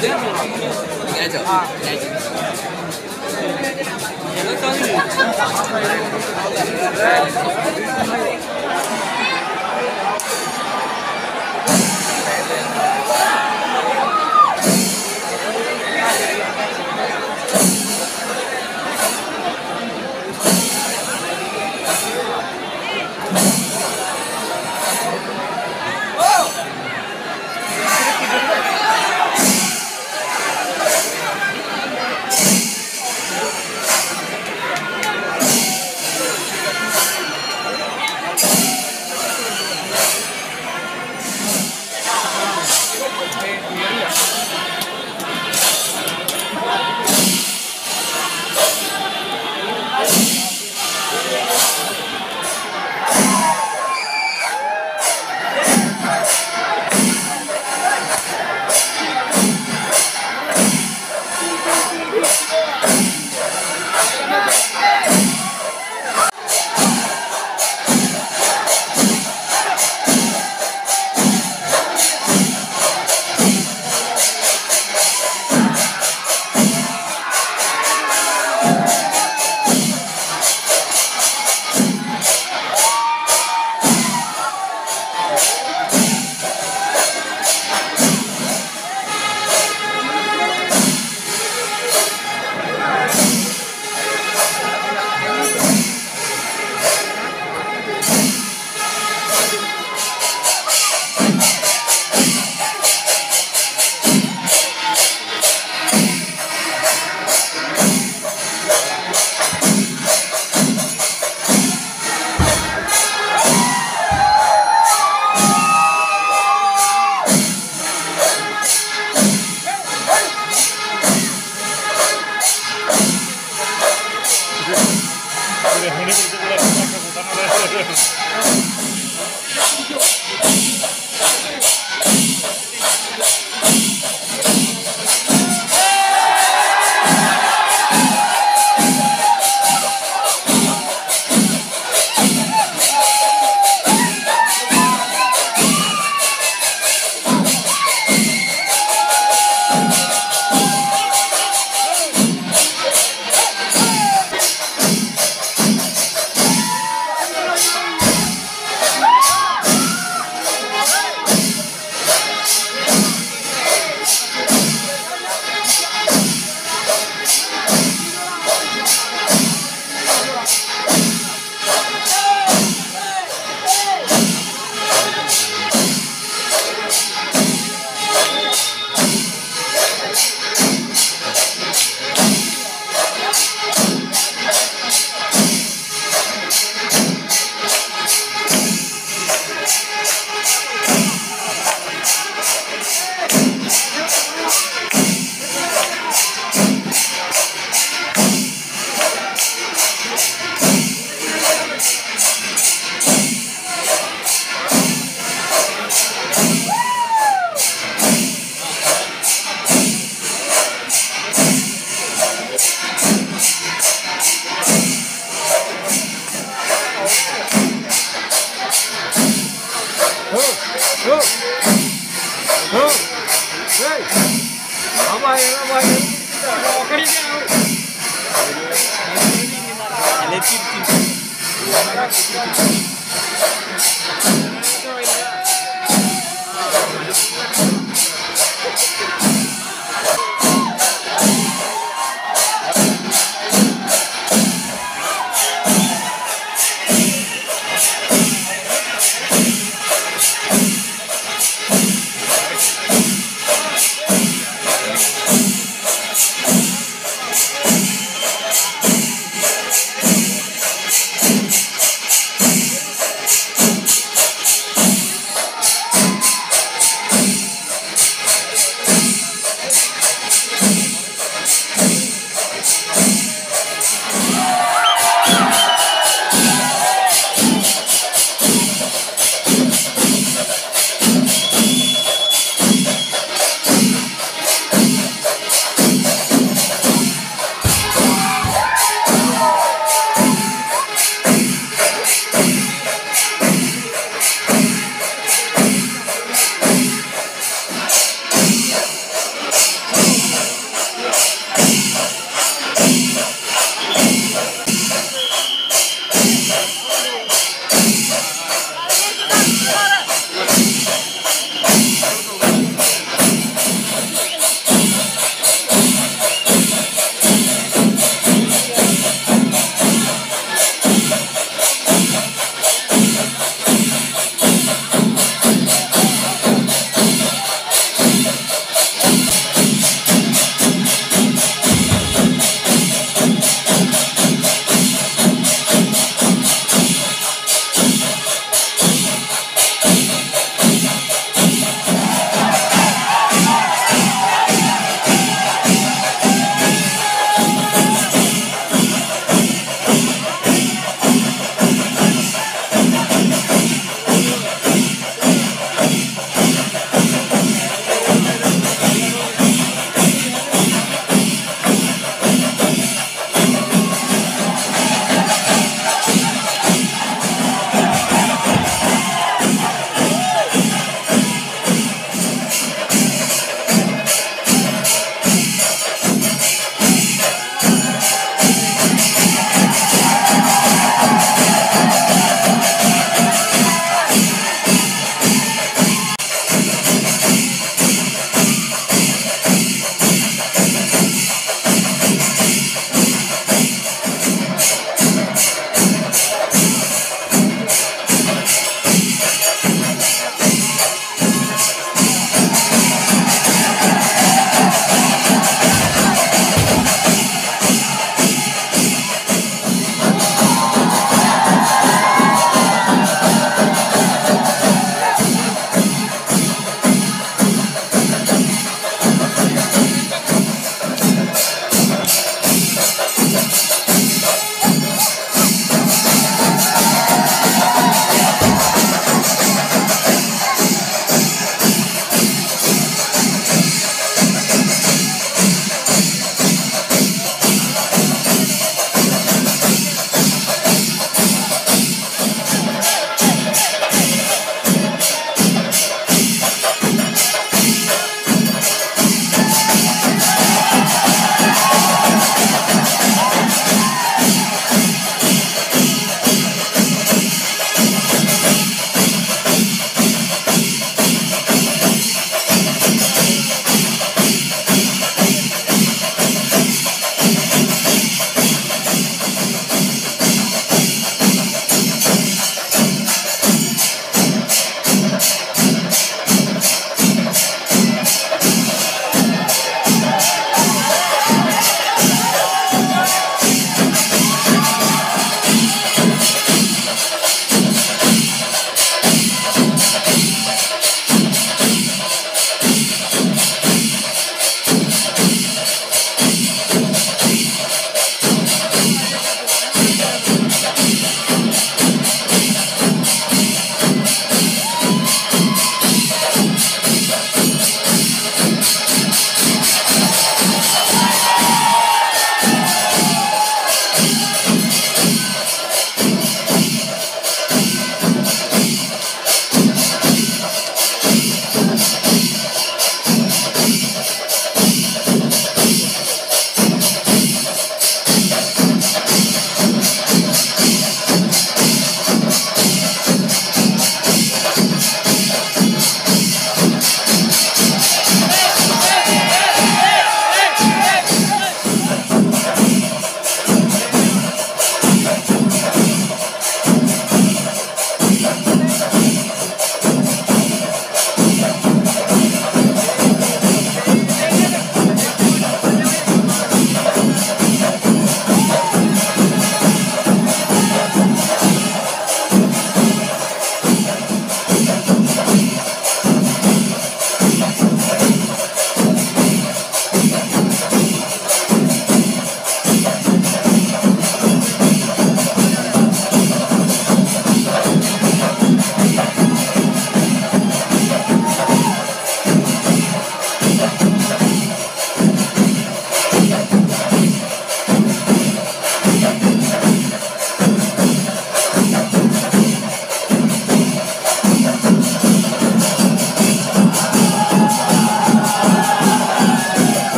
定是吧？应该整啊，应该走。你？